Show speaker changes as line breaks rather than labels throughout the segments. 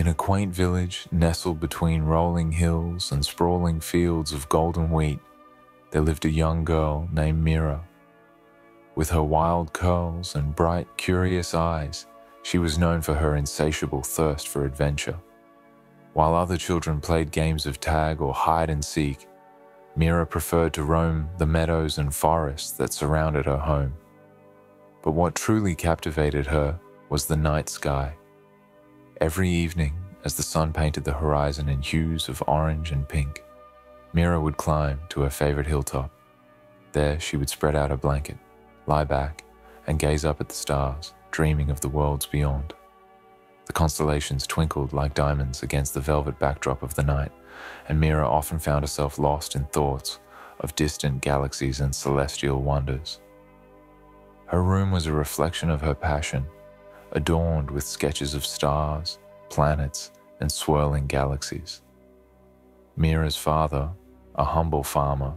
In a quaint village nestled between rolling hills and sprawling fields of golden wheat, there lived a young girl named Mira. With her wild curls and bright, curious eyes, she was known for her insatiable thirst for adventure. While other children played games of tag or hide and seek, Mira preferred to roam the meadows and forests that surrounded her home. But what truly captivated her was the night sky. Every evening, as the sun painted the horizon in hues of orange and pink, Mira would climb to her favorite hilltop. There, she would spread out her blanket, lie back, and gaze up at the stars, dreaming of the worlds beyond. The constellations twinkled like diamonds against the velvet backdrop of the night, and Mira often found herself lost in thoughts of distant galaxies and celestial wonders. Her room was a reflection of her passion, adorned with sketches of stars, planets, and swirling galaxies. Mira's father, a humble farmer,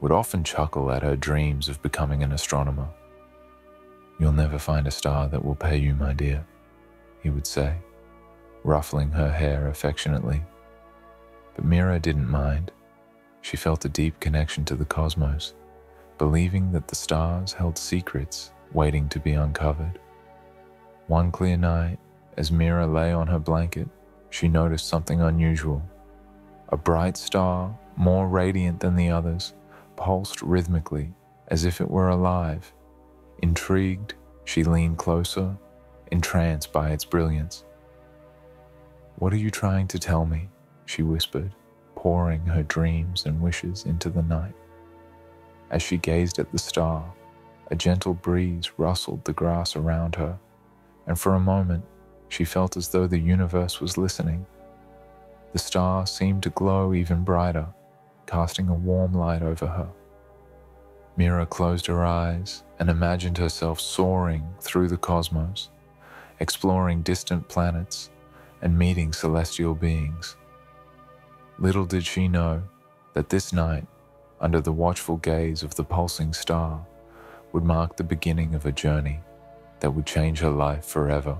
would often chuckle at her dreams of becoming an astronomer. You'll never find a star that will pay you, my dear, he would say, ruffling her hair affectionately. But Mira didn't mind. She felt a deep connection to the cosmos believing that the stars held secrets waiting to be uncovered. One clear night, as Mira lay on her blanket, she noticed something unusual. A bright star, more radiant than the others, pulsed rhythmically as if it were alive. Intrigued, she leaned closer, entranced by its brilliance. What are you trying to tell me? she whispered, pouring her dreams and wishes into the night. As she gazed at the star, a gentle breeze rustled the grass around her, and for a moment she felt as though the universe was listening. The star seemed to glow even brighter, casting a warm light over her. Mira closed her eyes and imagined herself soaring through the cosmos, exploring distant planets and meeting celestial beings. Little did she know that this night under the watchful gaze of the pulsing star would mark the beginning of a journey that would change her life forever.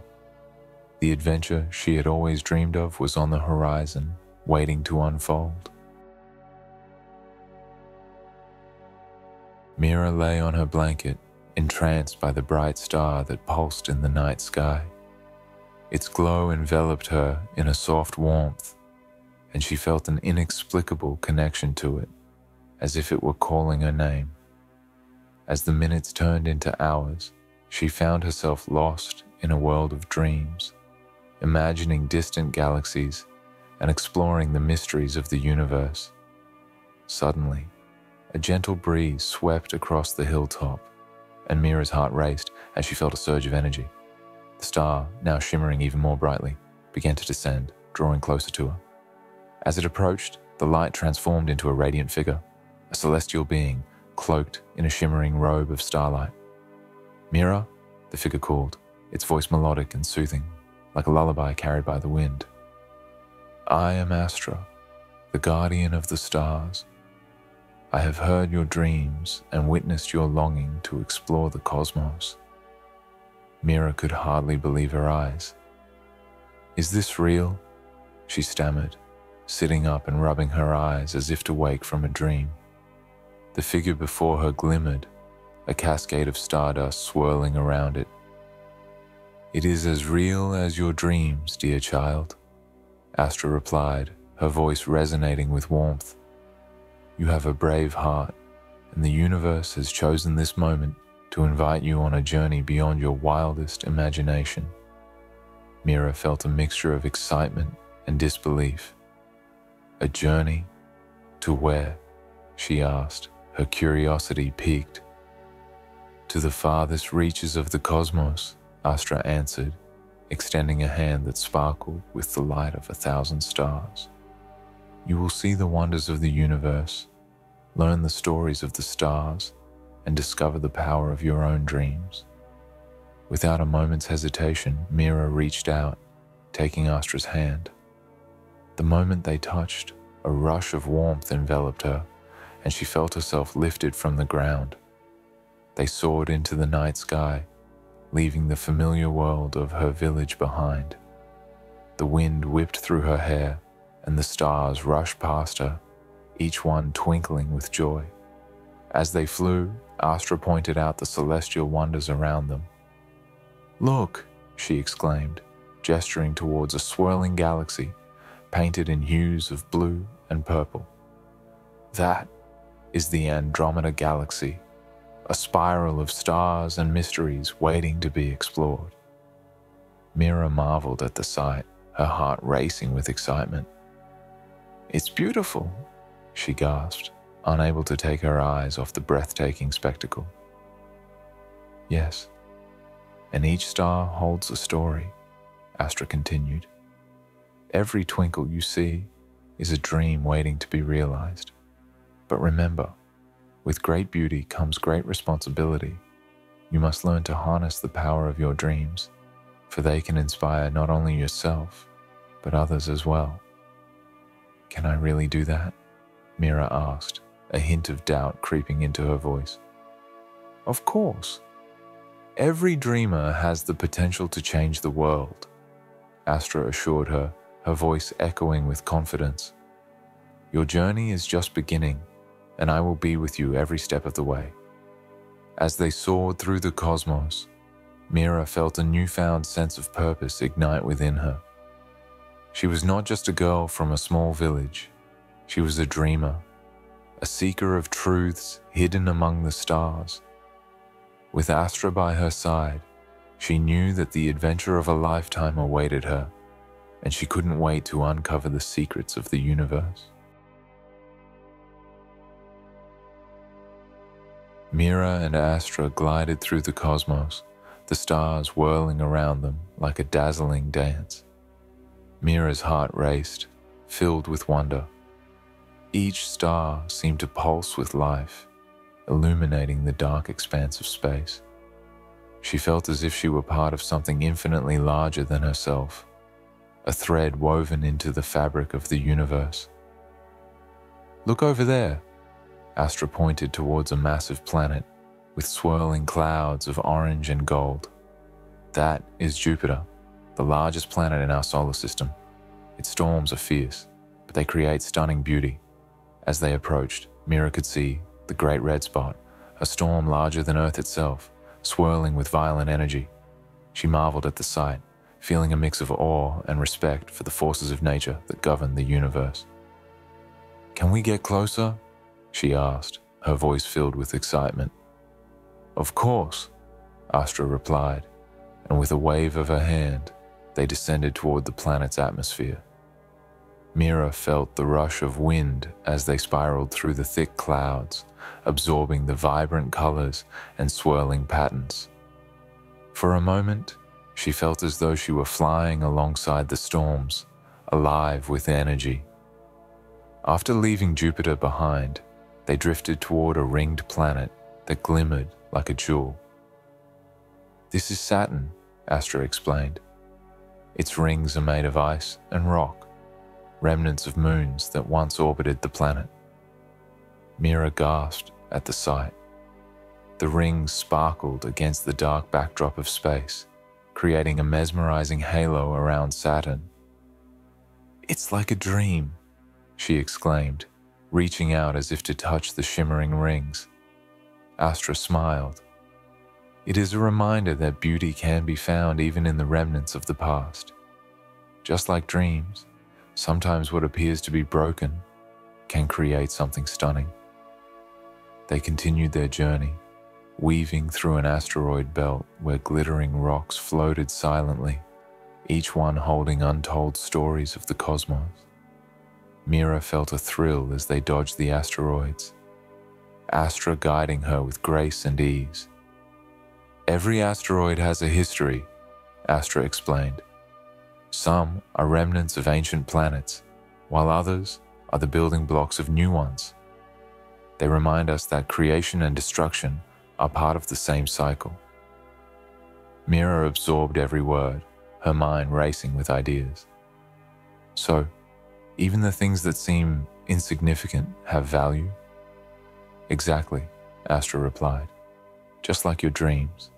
The adventure she had always dreamed of was on the horizon, waiting to unfold. Mira lay on her blanket, entranced by the bright star that pulsed in the night sky. Its glow enveloped her in a soft warmth, and she felt an inexplicable connection to it as if it were calling her name. As the minutes turned into hours, she found herself lost in a world of dreams, imagining distant galaxies and exploring the mysteries of the universe. Suddenly, a gentle breeze swept across the hilltop, and Mira's heart raced as she felt a surge of energy. The star, now shimmering even more brightly, began to descend, drawing closer to her. As it approached, the light transformed into a radiant figure a celestial being cloaked in a shimmering robe of starlight. Mira, the figure called, its voice melodic and soothing, like a lullaby carried by the wind. I am Astra, the guardian of the stars. I have heard your dreams and witnessed your longing to explore the cosmos. Mira could hardly believe her eyes. Is this real? She stammered, sitting up and rubbing her eyes as if to wake from a dream. The figure before her glimmered, a cascade of stardust swirling around it. It is as real as your dreams, dear child, Astra replied, her voice resonating with warmth. You have a brave heart, and the universe has chosen this moment to invite you on a journey beyond your wildest imagination. Mira felt a mixture of excitement and disbelief. A journey? To where? she asked her curiosity piqued. To the farthest reaches of the cosmos, Astra answered, extending a hand that sparkled with the light of a thousand stars. You will see the wonders of the universe, learn the stories of the stars, and discover the power of your own dreams. Without a moment's hesitation, Mira reached out, taking Astra's hand. The moment they touched, a rush of warmth enveloped her and she felt herself lifted from the ground. They soared into the night sky, leaving the familiar world of her village behind. The wind whipped through her hair, and the stars rushed past her, each one twinkling with joy. As they flew, Astra pointed out the celestial wonders around them. Look, she exclaimed, gesturing towards a swirling galaxy painted in hues of blue and purple. That is the Andromeda Galaxy, a spiral of stars and mysteries waiting to be explored. Mira marveled at the sight, her heart racing with excitement. It's beautiful, she gasped, unable to take her eyes off the breathtaking spectacle. Yes, and each star holds a story, Astra continued. Every twinkle you see is a dream waiting to be realized. But remember, with great beauty comes great responsibility. You must learn to harness the power of your dreams, for they can inspire not only yourself, but others as well. Can I really do that? Mira asked, a hint of doubt creeping into her voice. Of course. Every dreamer has the potential to change the world, Astra assured her, her voice echoing with confidence. Your journey is just beginning, and I will be with you every step of the way. As they soared through the cosmos, Mira felt a newfound sense of purpose ignite within her. She was not just a girl from a small village, she was a dreamer, a seeker of truths hidden among the stars. With Astra by her side, she knew that the adventure of a lifetime awaited her, and she couldn't wait to uncover the secrets of the universe. Mira and Astra glided through the cosmos, the stars whirling around them like a dazzling dance. Mira's heart raced, filled with wonder. Each star seemed to pulse with life, illuminating the dark expanse of space. She felt as if she were part of something infinitely larger than herself, a thread woven into the fabric of the universe. Look over there, Astra pointed towards a massive planet with swirling clouds of orange and gold. That is Jupiter, the largest planet in our solar system. Its storms are fierce, but they create stunning beauty. As they approached, Mira could see the Great Red Spot, a storm larger than Earth itself, swirling with violent energy. She marveled at the sight, feeling a mix of awe and respect for the forces of nature that govern the universe. Can we get closer? She asked, her voice filled with excitement. Of course, Astra replied, and with a wave of her hand, they descended toward the planet's atmosphere. Mira felt the rush of wind as they spiraled through the thick clouds, absorbing the vibrant colors and swirling patterns. For a moment, she felt as though she were flying alongside the storms, alive with energy. After leaving Jupiter behind, they drifted toward a ringed planet that glimmered like a jewel. This is Saturn, Astra explained. Its rings are made of ice and rock remnants of moons that once orbited the planet. Mira gasped at the sight. The rings sparkled against the dark backdrop of space, creating a mesmerizing halo around Saturn. It's like a dream, she exclaimed, reaching out as if to touch the shimmering rings. Astra smiled. It is a reminder that beauty can be found even in the remnants of the past. Just like dreams, sometimes what appears to be broken can create something stunning. They continued their journey, weaving through an asteroid belt where glittering rocks floated silently, each one holding untold stories of the cosmos. Mira felt a thrill as they dodged the asteroids, Astra guiding her with grace and ease. Every asteroid has a history, Astra explained some are remnants of ancient planets, while others are the building blocks of new ones. They remind us that creation and destruction are part of the same cycle. Mira absorbed every word, her mind racing with ideas. So, even the things that seem insignificant have value? Exactly, Astra replied, just like your dreams.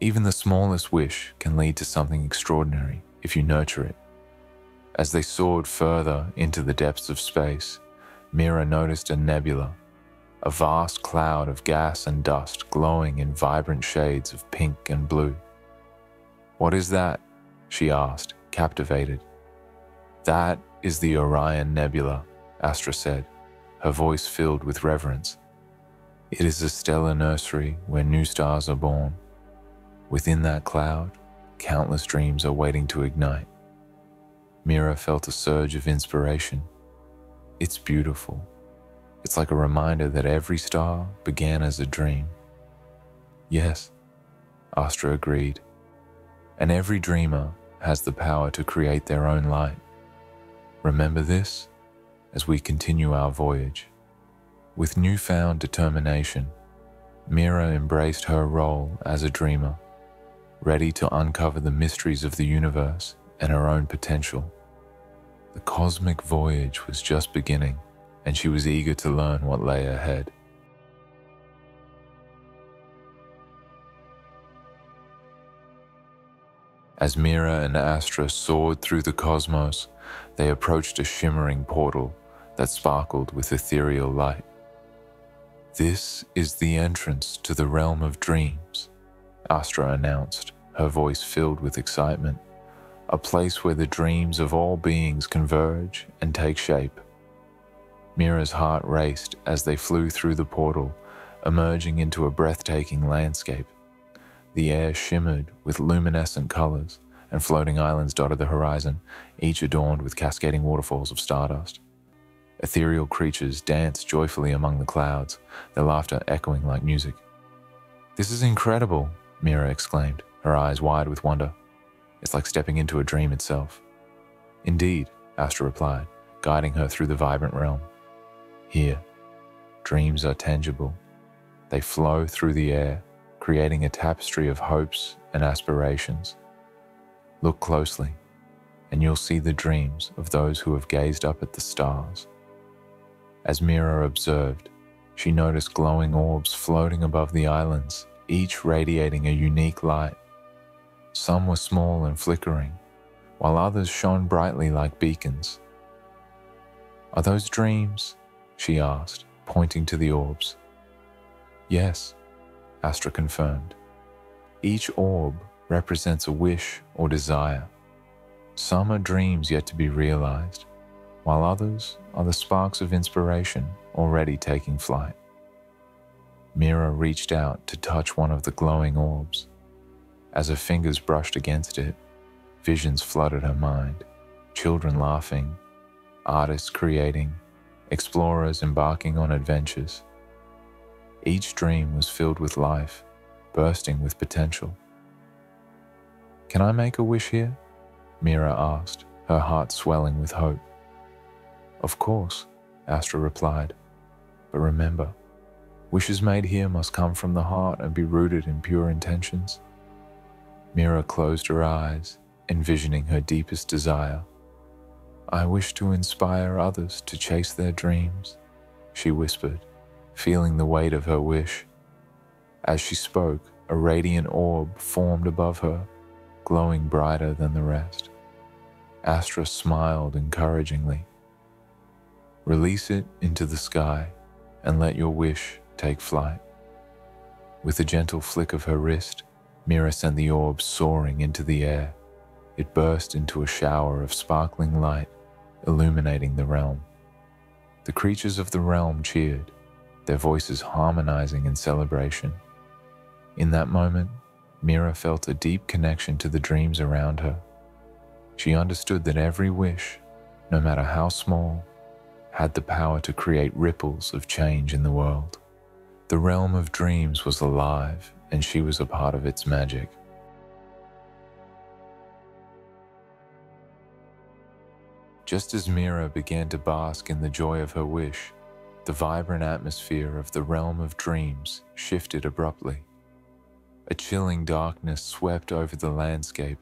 Even the smallest wish can lead to something extraordinary if you nurture it As they soared further into the depths of space, Mira noticed a nebula, a vast cloud of gas and dust glowing in vibrant shades of pink and blue. What is that? she asked, captivated. That is the Orion Nebula, Astra said, her voice filled with reverence. It is a stellar nursery where new stars are born. Within that cloud, countless dreams are waiting to ignite. Mira felt a surge of inspiration. It's beautiful. It's like a reminder that every star began as a dream. Yes, Astra agreed. And every dreamer has the power to create their own light. Remember this as we continue our voyage. With newfound determination, Mira embraced her role as a dreamer, ready to uncover the mysteries of the universe and her own potential. The cosmic voyage was just beginning, and she was eager to learn what lay ahead. As Mira and Astra soared through the cosmos, they approached a shimmering portal that sparkled with ethereal light. This is the entrance to the realm of dreams, Astra announced, her voice filled with excitement. A place where the dreams of all beings converge and take shape. Mira's heart raced as they flew through the portal, emerging into a breathtaking landscape. The air shimmered with luminescent colors, and floating islands dotted the horizon, each adorned with cascading waterfalls of stardust. Ethereal creatures danced joyfully among the clouds, their laughter echoing like music. This is incredible, Mira exclaimed, her eyes wide with wonder. It's like stepping into a dream itself. Indeed, Astra replied, guiding her through the vibrant realm. Here, dreams are tangible. They flow through the air, creating a tapestry of hopes and aspirations. Look closely, and you'll see the dreams of those who have gazed up at the stars. As Mira observed, she noticed glowing orbs floating above the islands, each radiating a unique light. Some were small and flickering, while others shone brightly like beacons. Are those dreams? she asked, pointing to the orbs. Yes, Astra confirmed. Each orb represents a wish or desire. Some are dreams yet to be realized, while others are the sparks of inspiration already taking flight. Mira reached out to touch one of the glowing orbs. As her fingers brushed against it, visions flooded her mind children laughing, artists creating, explorers embarking on adventures. Each dream was filled with life, bursting with potential. Can I make a wish here? Mira asked, her heart swelling with hope. Of course, Astra replied. But remember, wishes made here must come from the heart and be rooted in pure intentions. Mira closed her eyes, envisioning her deepest desire. I wish to inspire others to chase their dreams, she whispered feeling the weight of her wish. As she spoke, a radiant orb formed above her, glowing brighter than the rest. Astra smiled encouragingly. Release it into the sky and let your wish take flight. With a gentle flick of her wrist, Mira sent the orb soaring into the air. It burst into a shower of sparkling light, illuminating the realm. The creatures of the realm cheered, their voices harmonizing in celebration. In that moment, Mira felt a deep connection to the dreams around her. She understood that every wish, no matter how small, had the power to create ripples of change in the world. The realm of dreams was alive, and she was a part of its magic. Just as Mira began to bask in the joy of her wish, the vibrant atmosphere of the realm of dreams shifted abruptly. A chilling darkness swept over the landscape,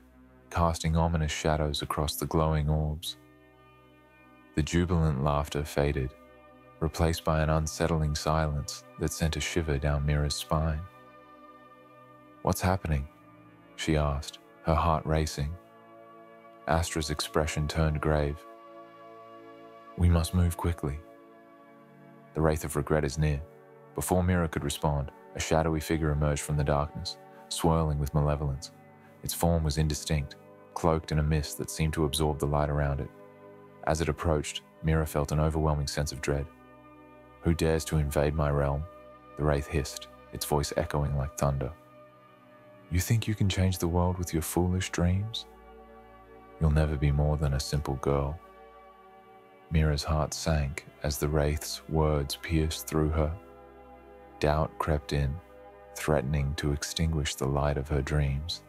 casting ominous shadows across the glowing orbs. The jubilant laughter faded, replaced by an unsettling silence that sent a shiver down Mira's spine. What's happening? she asked, her heart racing. Astra's expression turned grave. We must move quickly. The Wraith of Regret is near. Before Mira could respond, a shadowy figure emerged from the darkness, swirling with malevolence. Its form was indistinct, cloaked in a mist that seemed to absorb the light around it. As it approached, Mira felt an overwhelming sense of dread. Who dares to invade my realm? The Wraith hissed, its voice echoing like thunder. You think you can change the world with your foolish dreams? You'll never be more than a simple girl. Mira's heart sank as the Wraith's words pierced through her. Doubt crept in, threatening to extinguish the light of her dreams.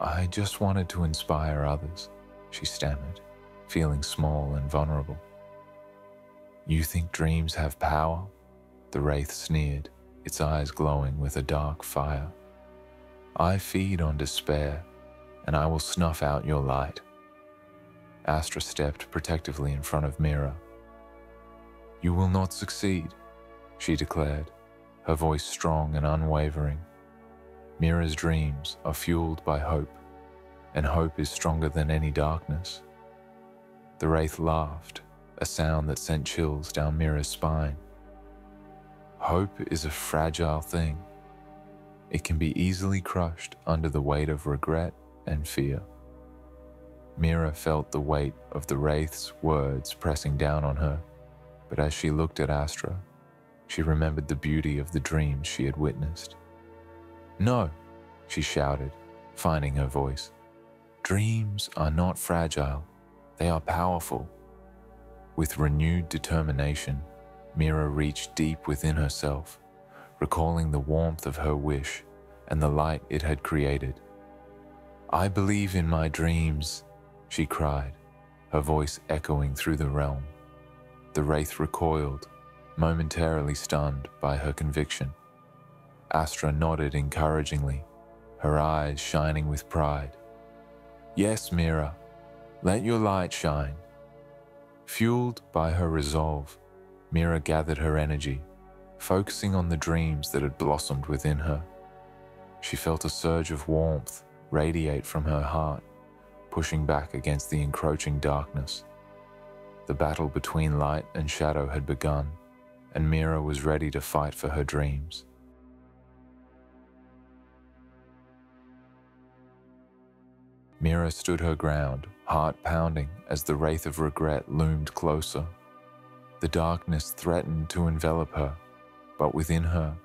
I just wanted to inspire others, she stammered, feeling small and vulnerable. You think dreams have power? The Wraith sneered, its eyes glowing with a dark fire. I feed on despair, and I will snuff out your light. Astra stepped protectively in front of Mira. You will not succeed, she declared, her voice strong and unwavering. Mira's dreams are fueled by hope, and hope is stronger than any darkness. The Wraith laughed, a sound that sent chills down Mira's spine. Hope is a fragile thing. It can be easily crushed under the weight of regret and fear. Mira felt the weight of the Wraith's words pressing down on her, but as she looked at Astra, she remembered the beauty of the dreams she had witnessed. No, she shouted, finding her voice. Dreams are not fragile, they are powerful. With renewed determination, Mira reached deep within herself, recalling the warmth of her wish and the light it had created. I believe in my dreams, she cried, her voice echoing through the realm. The Wraith recoiled, momentarily stunned by her conviction. Astra nodded encouragingly, her eyes shining with pride. Yes, Mira, let your light shine. Fueled by her resolve, Mira gathered her energy, focusing on the dreams that had blossomed within her. She felt a surge of warmth radiate from her heart, pushing back against the encroaching darkness. The battle between light and shadow had begun, and Mira was ready to fight for her dreams. Mira stood her ground, heart pounding as the wraith of regret loomed closer. The darkness threatened to envelop her, but within her,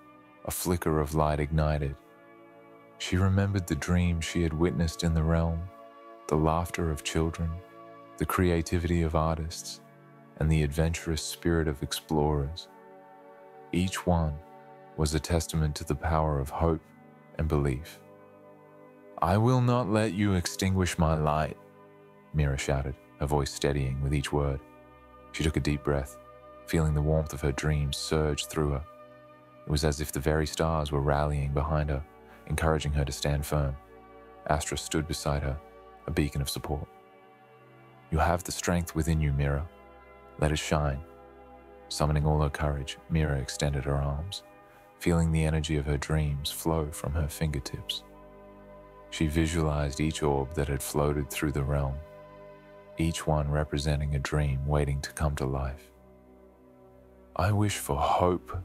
a flicker of light ignited. She remembered the dreams she had witnessed in the realm, the laughter of children, the creativity of artists, and the adventurous spirit of explorers. Each one was a testament to the power of hope and belief. I will not let you extinguish my light, Mira shouted, her voice steadying with each word. She took a deep breath, feeling the warmth of her dreams surge through her. It was as if the very stars were rallying behind her, encouraging her to stand firm. Astra stood beside her, a beacon of support. You have the strength within you, Mira. Let it shine. Summoning all her courage, Mira extended her arms, feeling the energy of her dreams flow from her fingertips. She visualized each orb that had floated through the realm, each one representing a dream waiting to come to life. I wish for hope.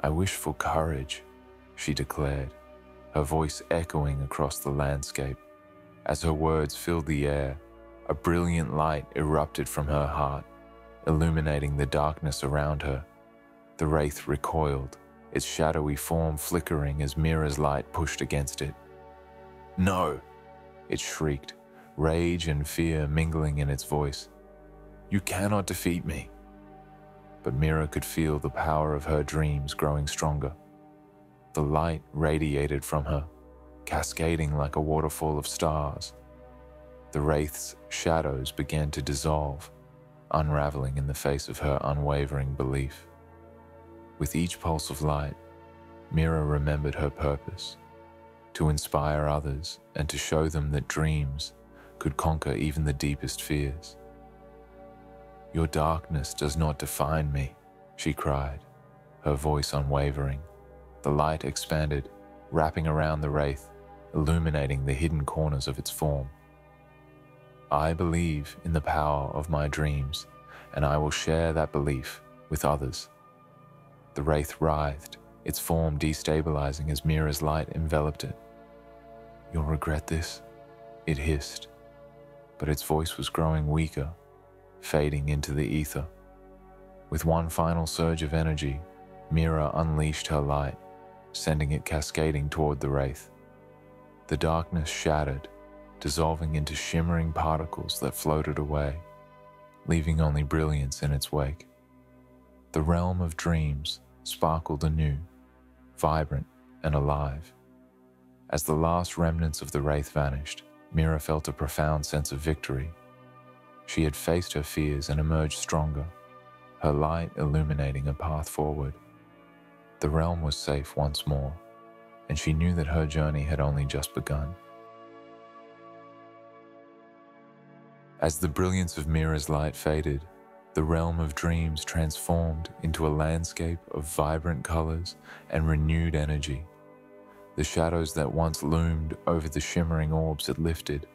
I wish for courage, she declared, her voice echoing across the landscape. As her words filled the air, a brilliant light erupted from her heart, illuminating the darkness around her. The wraith recoiled, its shadowy form flickering as Mira's light pushed against it. No! It shrieked, rage and fear mingling in its voice. You cannot defeat me. But Mira could feel the power of her dreams growing stronger. The light radiated from her, cascading like a waterfall of stars. The wraith's shadows began to dissolve, unraveling in the face of her unwavering belief. With each pulse of light, Mira remembered her purpose to inspire others and to show them that dreams could conquer even the deepest fears. Your darkness does not define me, she cried, her voice unwavering. The light expanded, wrapping around the wraith, illuminating the hidden corners of its form. I believe in the power of my dreams, and I will share that belief with others. The wraith writhed, its form destabilizing as Mira's light enveloped it. You'll regret this, it hissed, but its voice was growing weaker, fading into the ether. With one final surge of energy, Mira unleashed her light, sending it cascading toward the wraith. The darkness shattered, dissolving into shimmering particles that floated away, leaving only brilliance in its wake. The realm of dreams sparkled anew, vibrant and alive. As the last remnants of the wraith vanished, Mira felt a profound sense of victory. She had faced her fears and emerged stronger, her light illuminating a path forward. The realm was safe once more, and she knew that her journey had only just begun. As the brilliance of Mira's light faded, the realm of dreams transformed into a landscape of vibrant colors and renewed energy. The shadows that once loomed over the shimmering orbs had lifted,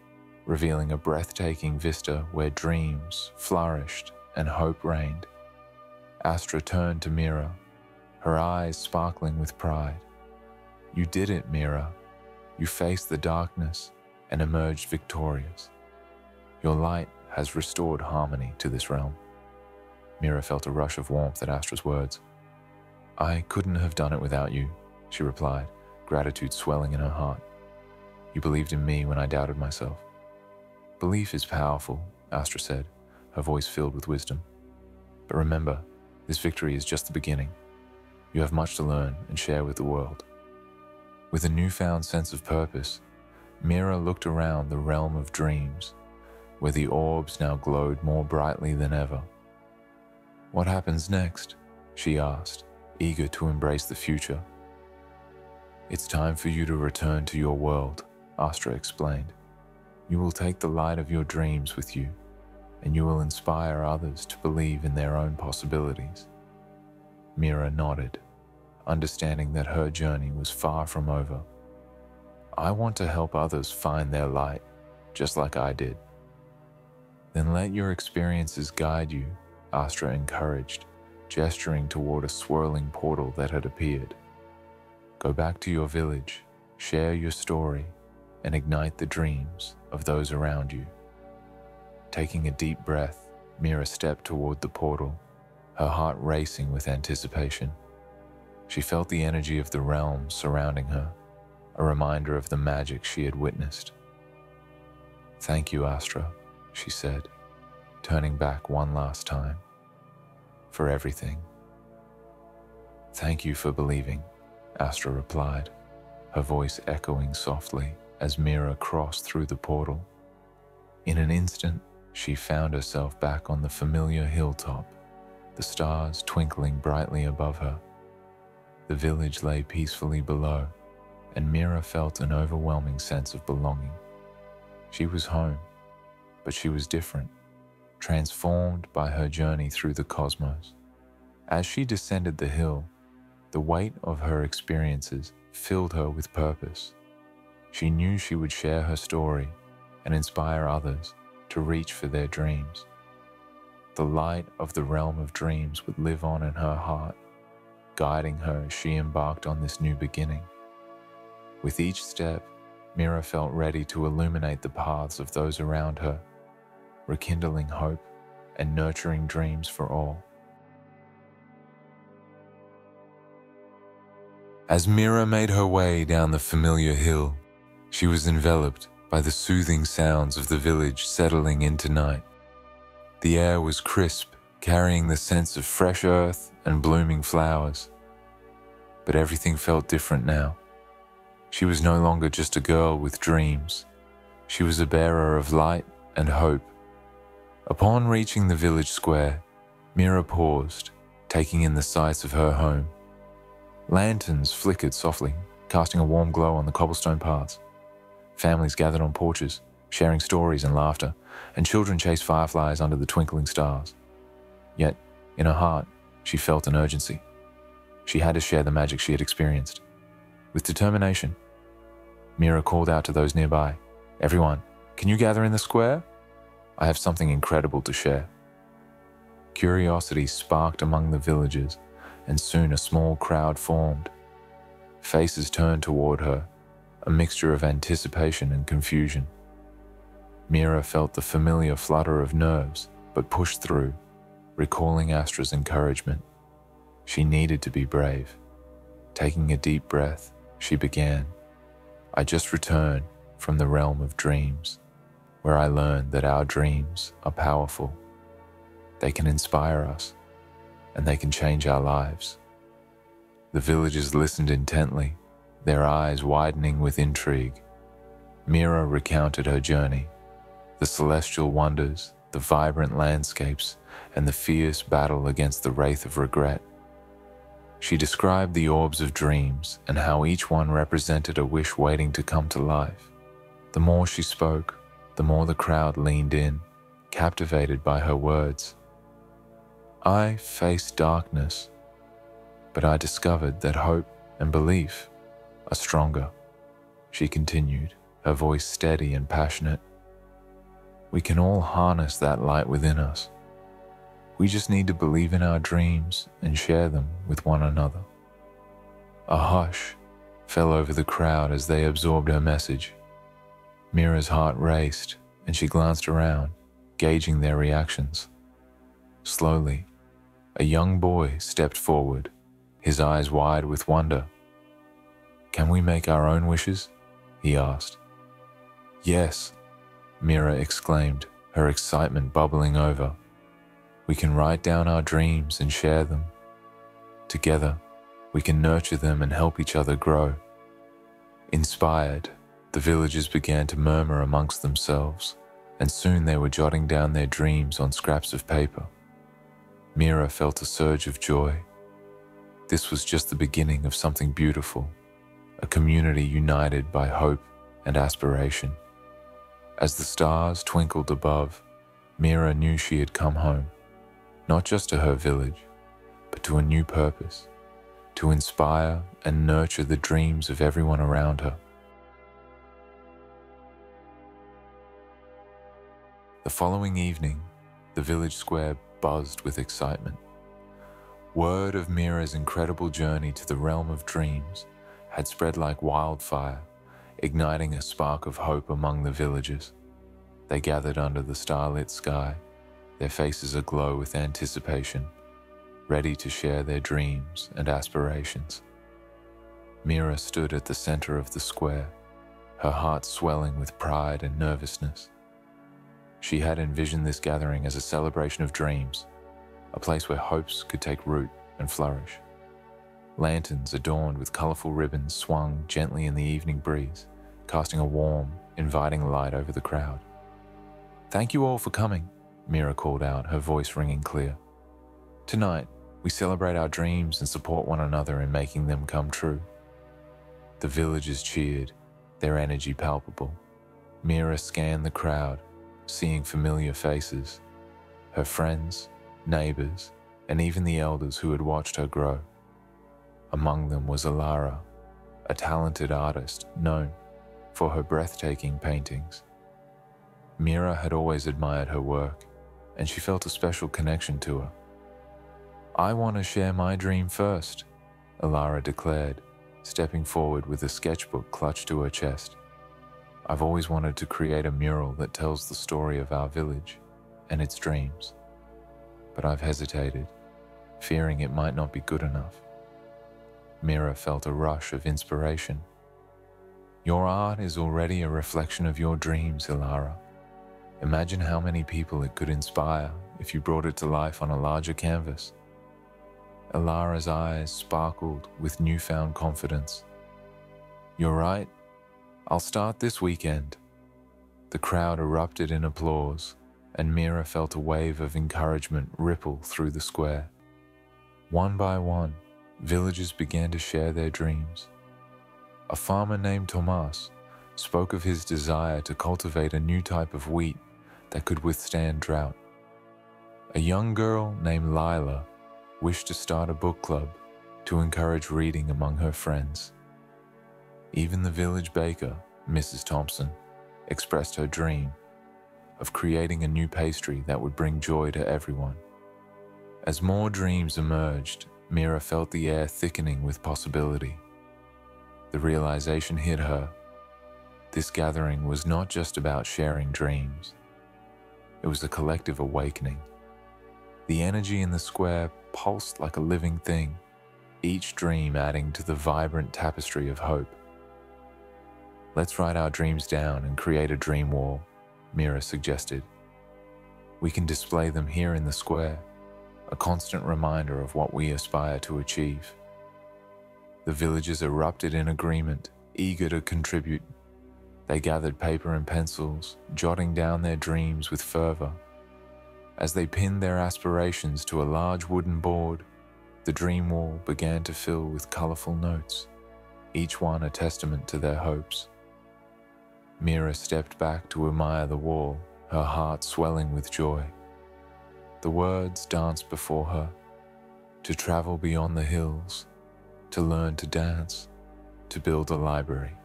revealing a breathtaking vista where dreams flourished and hope reigned. Astra turned to Mira, her eyes sparkling with pride. You did it, Mira. You faced the darkness and emerged victorious. Your light has restored harmony to this realm. Mira felt a rush of warmth at Astra's words. I couldn't have done it without you, she replied, gratitude swelling in her heart. You believed in me when I doubted myself. Belief is powerful, Astra said, her voice filled with wisdom. But remember, this victory is just the beginning. You have much to learn and share with the world. With a newfound sense of purpose, Mira looked around the realm of dreams, where the orbs now glowed more brightly than ever. What happens next? she asked, eager to embrace the future. It's time for you to return to your world, Astra explained. You will take the light of your dreams with you, and you will inspire others to believe in their own possibilities. Mira nodded, understanding that her journey was far from over. I want to help others find their light, just like I did. Then let your experiences guide you Astra encouraged, gesturing toward a swirling portal that had appeared. Go back to your village, share your story, and ignite the dreams of those around you. Taking a deep breath, Mira stepped toward the portal, her heart racing with anticipation. She felt the energy of the realm surrounding her, a reminder of the magic she had witnessed. Thank you, Astra, she said turning back one last time, for everything. Thank you for believing, Astra replied, her voice echoing softly as Mira crossed through the portal. In an instant, she found herself back on the familiar hilltop, the stars twinkling brightly above her. The village lay peacefully below, and Mira felt an overwhelming sense of belonging. She was home, but she was different transformed by her journey through the cosmos. As she descended the hill, the weight of her experiences filled her with purpose. She knew she would share her story and inspire others to reach for their dreams. The light of the realm of dreams would live on in her heart, guiding her as she embarked on this new beginning. With each step, Mira felt ready to illuminate the paths of those around her rekindling hope and nurturing dreams for all. As Mira made her way down the familiar hill, she was enveloped by the soothing sounds of the village settling into night. The air was crisp, carrying the sense of fresh earth and blooming flowers. But everything felt different now. She was no longer just a girl with dreams. She was a bearer of light and hope. Upon reaching the village square, Mira paused, taking in the sights of her home. Lanterns flickered softly, casting a warm glow on the cobblestone paths. Families gathered on porches, sharing stories and laughter, and children chased fireflies under the twinkling stars. Yet, in her heart, she felt an urgency. She had to share the magic she had experienced. With determination, Mira called out to those nearby Everyone, can you gather in the square? I have something incredible to share. Curiosity sparked among the villagers, and soon a small crowd formed. Faces turned toward her, a mixture of anticipation and confusion. Mira felt the familiar flutter of nerves, but pushed through, recalling Astra's encouragement. She needed to be brave. Taking a deep breath, she began. I just returned from the realm of dreams, where I learned that our dreams are powerful. They can inspire us, and they can change our lives. The villagers listened intently, their eyes widening with intrigue. Mira recounted her journey, the celestial wonders, the vibrant landscapes, and the fierce battle against the wraith of regret. She described the orbs of dreams and how each one represented a wish waiting to come to life. The more she spoke, the more the crowd leaned in, captivated by her words. I faced darkness, but I discovered that hope and belief are stronger. She continued, her voice steady and passionate. We can all harness that light within us. We just need to believe in our dreams and share them with one another. A hush fell over the crowd as they absorbed her message. Mira's heart raced and she glanced around, gauging their reactions. Slowly, a young boy stepped forward, his eyes wide with wonder. Can we make our own wishes? he asked. Yes, Mira exclaimed, her excitement bubbling over. We can write down our dreams and share them. Together, we can nurture them and help each other grow. Inspired, the villagers began to murmur amongst themselves, and soon they were jotting down their dreams on scraps of paper. Mira felt a surge of joy. This was just the beginning of something beautiful, a community united by hope and aspiration. As the stars twinkled above, Mira knew she had come home, not just to her village, but to a new purpose, to inspire and nurture the dreams of everyone around her. The following evening, the village square buzzed with excitement. Word of Mira's incredible journey to the realm of dreams had spread like wildfire, igniting a spark of hope among the villagers. They gathered under the starlit sky, their faces aglow with anticipation, ready to share their dreams and aspirations. Mira stood at the center of the square, her heart swelling with pride and nervousness. She had envisioned this gathering as a celebration of dreams, a place where hopes could take root and flourish. Lanterns adorned with colorful ribbons swung gently in the evening breeze, casting a warm, inviting light over the crowd. Thank you all for coming, Mira called out, her voice ringing clear. Tonight, we celebrate our dreams and support one another in making them come true. The villagers cheered, their energy palpable. Mira scanned the crowd, seeing familiar faces, her friends, neighbors, and even the elders who had watched her grow. Among them was Alara, a talented artist known for her breathtaking paintings. Mira had always admired her work, and she felt a special connection to her. I want to share my dream first, Alara declared, stepping forward with a sketchbook clutched to her chest. I've always wanted to create a mural that tells the story of our village and its dreams, but I've hesitated, fearing it might not be good enough. Mira felt a rush of inspiration. Your art is already a reflection of your dreams, Alara. Imagine how many people it could inspire if you brought it to life on a larger canvas. Alara's eyes sparkled with newfound confidence. You're right, I'll start this weekend. The crowd erupted in applause, and Mira felt a wave of encouragement ripple through the square. One by one, villagers began to share their dreams. A farmer named Tomas spoke of his desire to cultivate a new type of wheat that could withstand drought. A young girl named Lila wished to start a book club to encourage reading among her friends. Even the village baker, Mrs. Thompson, expressed her dream of creating a new pastry that would bring joy to everyone. As more dreams emerged, Mira felt the air thickening with possibility. The realization hit her. This gathering was not just about sharing dreams. It was a collective awakening. The energy in the square pulsed like a living thing, each dream adding to the vibrant tapestry of hope. Let's write our dreams down and create a dream wall, Mira suggested. We can display them here in the square a constant reminder of what we aspire to achieve. The villagers erupted in agreement, eager to contribute. They gathered paper and pencils, jotting down their dreams with fervor. As they pinned their aspirations to a large wooden board, the dream wall began to fill with colorful notes, each one a testament to their hopes. Mira stepped back to admire the wall, her heart swelling with joy. The words danced before her to travel beyond the hills, to learn to dance, to build a library.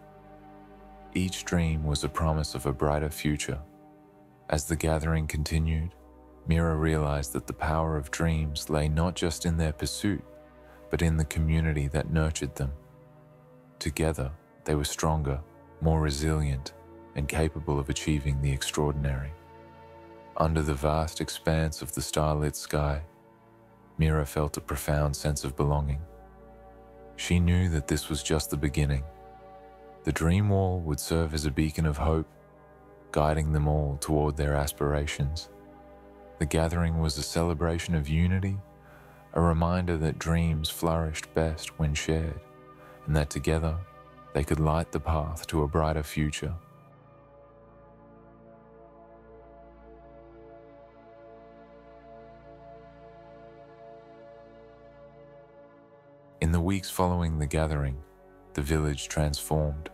Each dream was a promise of a brighter future. As the gathering continued, Mira realized that the power of dreams lay not just in their pursuit, but in the community that nurtured them. Together, they were stronger, more resilient, and capable of achieving the extraordinary. Under the vast expanse of the starlit sky, Mira felt a profound sense of belonging. She knew that this was just the beginning. The dream wall would serve as a beacon of hope, guiding them all toward their aspirations. The gathering was a celebration of unity, a reminder that dreams flourished best when shared, and that together they could light the path to a brighter future. Weeks following the gathering, the village transformed.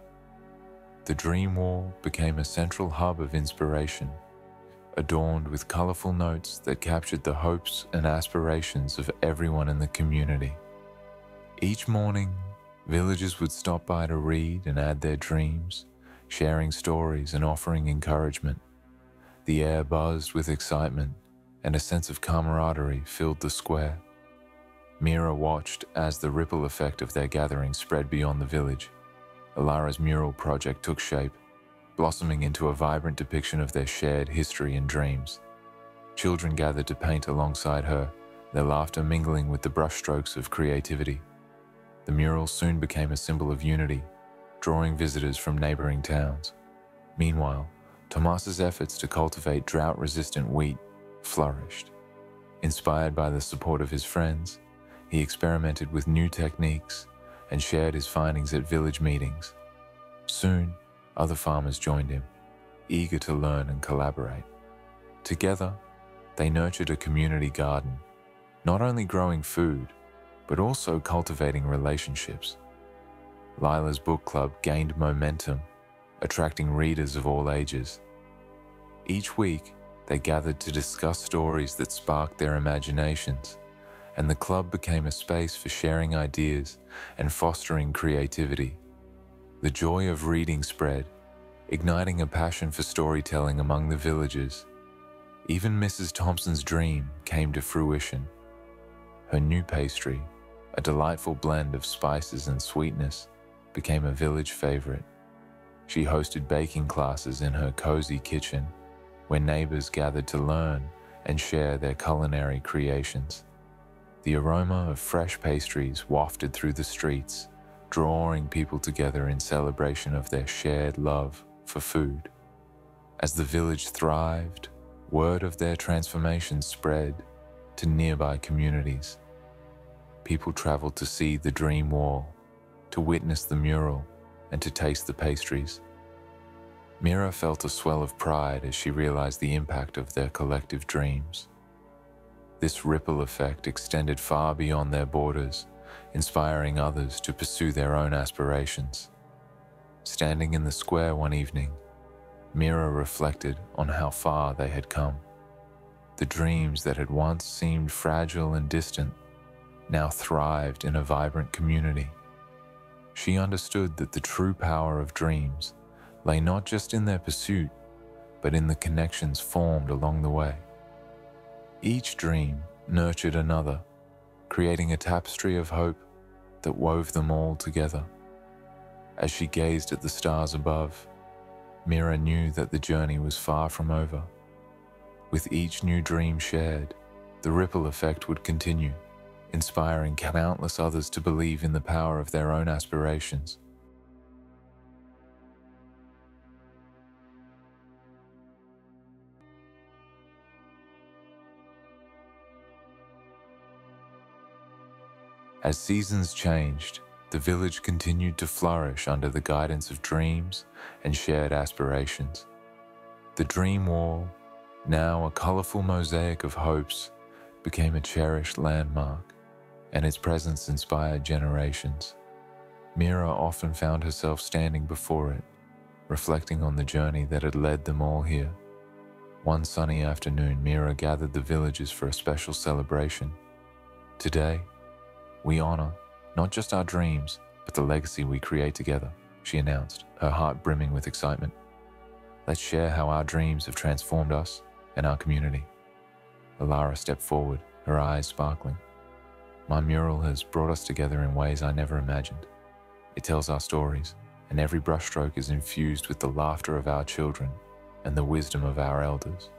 The dream wall became a central hub of inspiration, adorned with colorful notes that captured the hopes and aspirations of everyone in the community. Each morning, villagers would stop by to read and add their dreams, sharing stories and offering encouragement. The air buzzed with excitement, and a sense of camaraderie filled the square. Mira watched as the ripple effect of their gathering spread beyond the village. Alara's mural project took shape, blossoming into a vibrant depiction of their shared history and dreams. Children gathered to paint alongside her, their laughter mingling with the brushstrokes of creativity. The mural soon became a symbol of unity, drawing visitors from neighboring towns. Meanwhile, Tomas's efforts to cultivate drought resistant wheat flourished. Inspired by the support of his friends, he experimented with new techniques and shared his findings at village meetings. Soon, other farmers joined him, eager to learn and collaborate. Together, they nurtured a community garden, not only growing food, but also cultivating relationships. Lila's book club gained momentum, attracting readers of all ages. Each week, they gathered to discuss stories that sparked their imaginations and the club became a space for sharing ideas and fostering creativity. The joy of reading spread, igniting a passion for storytelling among the villagers. Even Mrs. Thompson's dream came to fruition. Her new pastry, a delightful blend of spices and sweetness, became a village favorite. She hosted baking classes in her cozy kitchen, where neighbors gathered to learn and share their culinary creations. The aroma of fresh pastries wafted through the streets, drawing people together in celebration of their shared love for food. As the village thrived, word of their transformation spread to nearby communities. People traveled to see the dream wall, to witness the mural, and to taste the pastries. Mira felt a swell of pride as she realized the impact of their collective dreams. This ripple effect extended far beyond their borders, inspiring others to pursue their own aspirations. Standing in the square one evening, Mira reflected on how far they had come. The dreams that had once seemed fragile and distant now thrived in a vibrant community. She understood that the true power of dreams lay not just in their pursuit, but in the connections formed along the way. Each dream nurtured another, creating a tapestry of hope that wove them all together. As she gazed at the stars above, Mira knew that the journey was far from over. With each new dream shared, the ripple effect would continue, inspiring countless others to believe in the power of their own aspirations. As seasons changed, the village continued to flourish under the guidance of dreams and shared aspirations. The dream wall, now a colorful mosaic of hopes, became a cherished landmark, and its presence inspired generations. Mira often found herself standing before it, reflecting on the journey that had led them all here. One sunny afternoon, Mira gathered the villagers for a special celebration. Today, we honor not just our dreams, but the legacy we create together, she announced, her heart brimming with excitement. Let's share how our dreams have transformed us and our community. Alara stepped forward, her eyes sparkling. My mural has brought us together in ways I never imagined. It tells our stories, and every brushstroke is infused with the laughter of our children and the wisdom of our elders.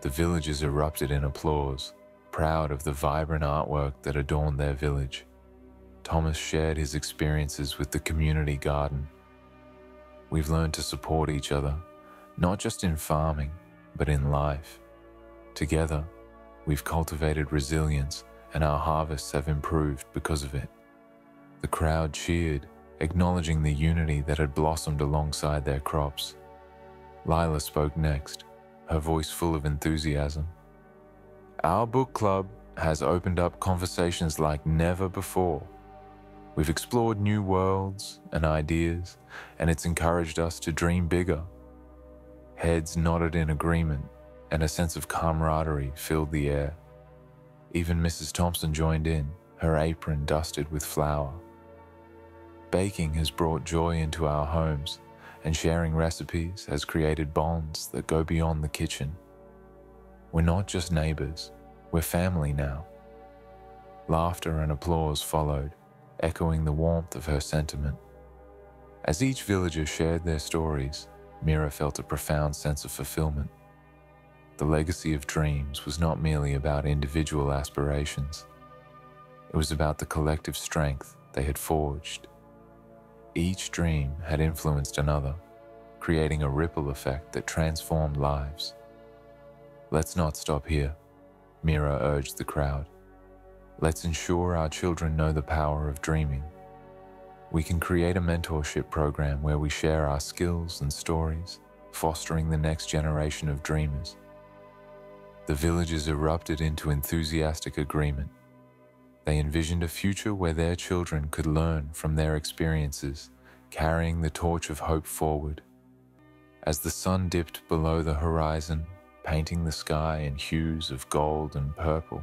The villagers erupted in applause, proud of the vibrant artwork that adorned their village. Thomas shared his experiences with the community garden. We've learned to support each other, not just in farming, but in life. Together, we've cultivated resilience and our harvests have improved because of it. The crowd cheered, acknowledging the unity that had blossomed alongside their crops. Lila spoke next, her voice full of enthusiasm. Our book club has opened up conversations like never before. We've explored new worlds and ideas, and it's encouraged us to dream bigger. Heads nodded in agreement, and a sense of camaraderie filled the air. Even Mrs. Thompson joined in, her apron dusted with flour. Baking has brought joy into our homes, and sharing recipes has created bonds that go beyond the kitchen. We're not just neighbors, we're family now. Laughter and applause followed, echoing the warmth of her sentiment. As each villager shared their stories, Mira felt a profound sense of fulfillment. The legacy of dreams was not merely about individual aspirations, it was about the collective strength they had forged. Each dream had influenced another, creating a ripple effect that transformed lives. Let's not stop here, Mira urged the crowd. Let's ensure our children know the power of dreaming. We can create a mentorship program where we share our skills and stories, fostering the next generation of dreamers. The villagers erupted into enthusiastic agreement. They envisioned a future where their children could learn from their experiences, carrying the torch of hope forward. As the sun dipped below the horizon, painting the sky in hues of gold and purple,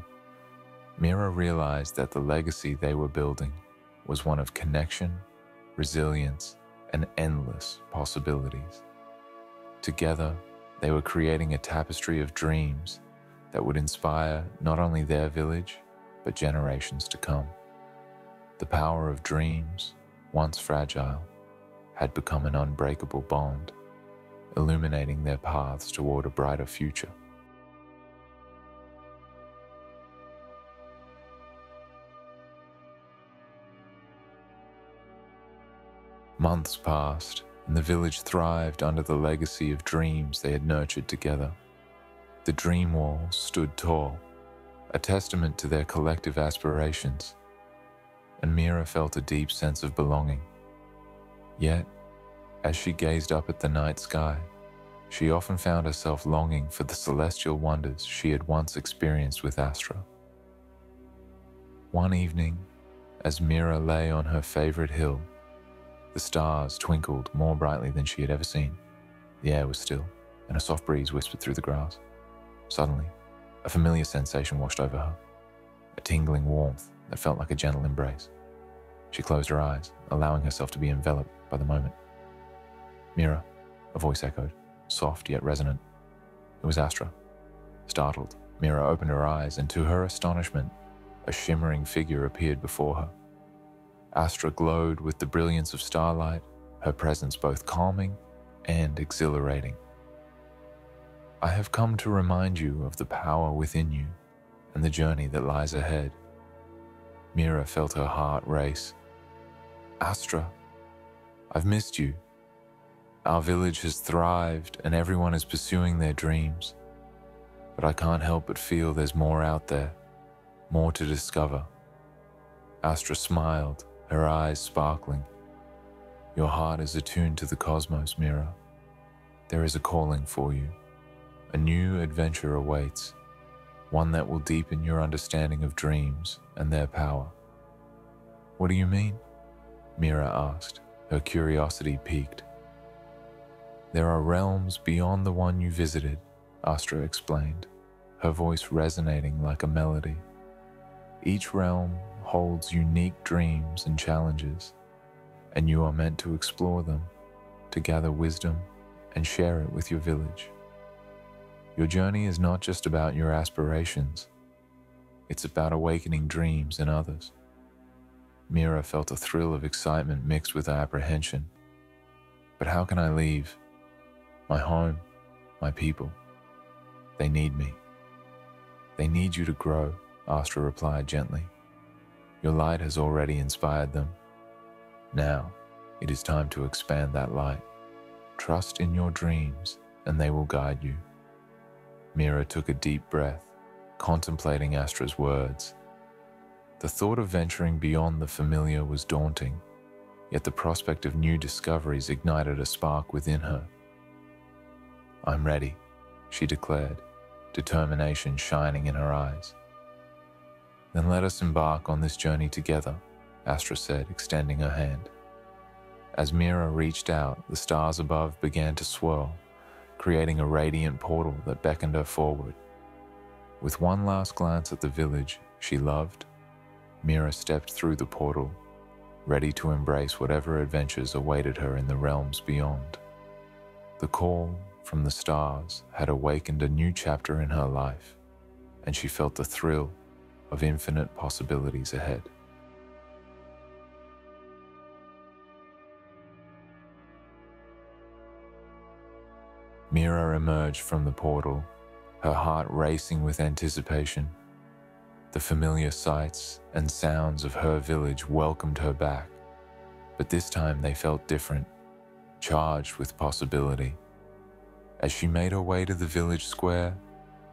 Mira realized that the legacy they were building was one of connection, resilience, and endless possibilities. Together, they were creating a tapestry of dreams that would inspire not only their village, but generations to come. The power of dreams, once fragile, had become an unbreakable bond illuminating their paths toward a brighter future. Months passed, and the village thrived under the legacy of dreams they had nurtured together. The dream walls stood tall, a testament to their collective aspirations, and Mira felt a deep sense of belonging. Yet, as she gazed up at the night sky, she often found herself longing for the celestial wonders she had once experienced with Astra. One evening, as Mira lay on her favorite hill, the stars twinkled more brightly than she had ever seen. The air was still, and a soft breeze whispered through the grass. Suddenly, a familiar sensation washed over her, a tingling warmth that felt like a gentle embrace. She closed her eyes, allowing herself to be enveloped by the moment. Mira, a voice echoed. soft yet resonant. It was Astra. Startled, Mira opened her eyes, and to her astonishment, a shimmering figure appeared before her. Astra glowed with the brilliance of starlight, her presence both calming and exhilarating. I have come to remind you of the power within you and the journey that lies ahead. Mira felt her heart race. Astra, I've missed you. Our village has thrived and everyone is pursuing their dreams. But I can't help but feel there's more out there, more to discover. Astra smiled, her eyes sparkling. Your heart is attuned to the cosmos, Mira. There is a calling for you. A new adventure awaits, one that will deepen your understanding of dreams and their power. What do you mean? Mira asked, her curiosity piqued. There are realms beyond the one you visited, Astra explained, her voice resonating like a melody. Each realm holds unique dreams and challenges, and you are meant to explore them, to gather wisdom, and share it with your village. Your journey is not just about your aspirations, it's about awakening dreams in others. Mira felt a thrill of excitement mixed with apprehension. But how can I leave? My home, my people. They need me. They need you to grow, Astra replied gently. Your light has already inspired them. Now, it is time to expand that light. Trust in your dreams, and they will guide you. Mira took a deep breath, contemplating Astra's words. The thought of venturing beyond the familiar was daunting, yet the prospect of new discoveries ignited a spark within her. I'm ready, she declared, determination shining in her eyes. Then let us embark on this journey together, Astra said, extending her hand. As Mira reached out, the stars above began to swirl, creating a radiant portal that beckoned her forward. With one last glance at the village she loved, Mira stepped through the portal, ready to embrace whatever adventures awaited her in the realms beyond. The call from the stars had awakened a new chapter in her life, and she felt the thrill of infinite possibilities ahead. Mira emerged from the portal, her heart racing with anticipation. The familiar sights and sounds of her village welcomed her back, but this time they felt different, charged with possibility. As she made her way to the village square,